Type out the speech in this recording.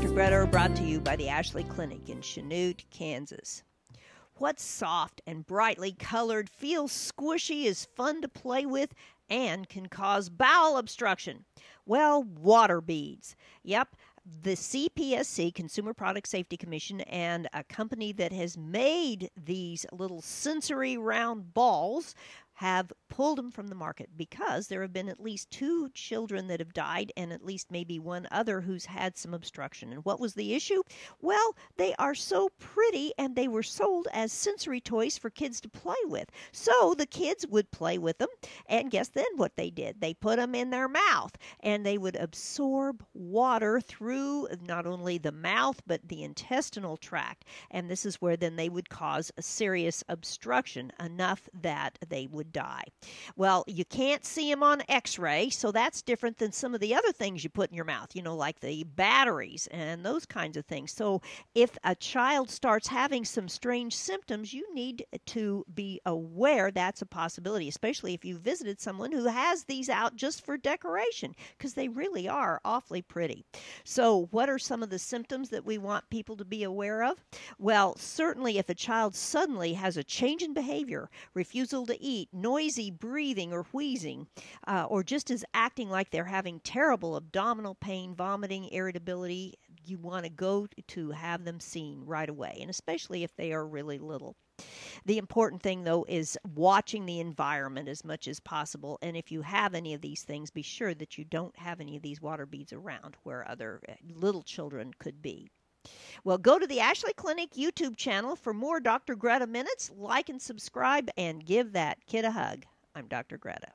Dr. Greta brought to you by the Ashley Clinic in Chanute, Kansas. What's soft and brightly colored, feels squishy, is fun to play with, and can cause bowel obstruction? Well, water beads. Yep, the CPSC, Consumer Product Safety Commission, and a company that has made these little sensory round balls have pulled them from the market because there have been at least two children that have died and at least maybe one other who's had some obstruction. And what was the issue? Well, they are so pretty and they were sold as sensory toys for kids to play with. So the kids would play with them, and guess then what they did? They put them in their mouth and they would absorb water through not only the mouth but the intestinal tract. And this is where then they would cause a serious obstruction, enough that they would die. Well, you can't see them on x ray, so that's different than some of the other things you put in your mouth, you know, like the batteries and those kinds of things. So if a child starts having some strange symptoms, you need to be aware that's a possibility, especially if you visited someone who has these out just for decoration, because they really are awfully pretty. So, what are some of the symptoms that we want people to be aware of? Well, certainly if a child suddenly has a change in behavior, refusal to eat, noisy breathing or wheezing, uh, or just as acting like they're having terrible abdominal pain, vomiting, irritability, you want to go to have them seen right away, and especially if they are really little. The important thing, though, is watching the environment as much as possible. And if you have any of these things, be sure that you don't have any of these water beads around where other uh, little children could be. Well, go to the Ashley Clinic YouTube channel for more Dr. Greta Minutes. Like and subscribe and give that kid a hug. I'm Dr. Greta.